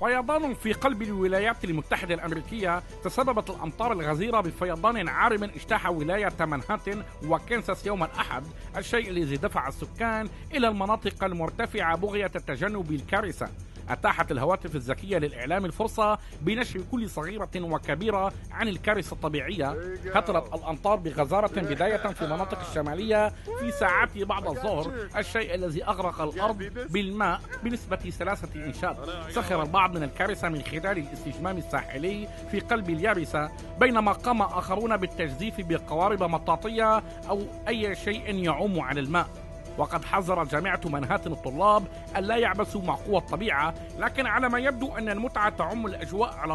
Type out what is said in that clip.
فيضان في قلب الولايات المتحدة الأمريكية تسببت الأمطار الغزيرة بفيضان عارم اجتاح ولاية مانهاتن وكنساس يوم الأحد الشيء الذي دفع السكان إلى المناطق المرتفعة بغية تجنب الكارثة. أتاحت الهواتف الذكية للإعلام الفرصة بنشر كل صغيرة وكبيرة عن الكارثة الطبيعية هطلت الأمطار بغزارة بداية في المناطق الشمالية في ساعات بعد الظهر. الشيء الذي أغرق الأرض بالماء بنسبة ثلاثة إنشاد. سخر البعض من الكارثة من خلال الاستجمام الساحلي في قلب اليابسة بينما قام آخرون بالتجزيف بقوارب مطاطية أو أي شيء يعوم على الماء. وقد حذرت جامعة منهاتن الطلاب أن لا يعبثوا مع قوى الطبيعة لكن على ما يبدو أن المتعة تعم الأجواء على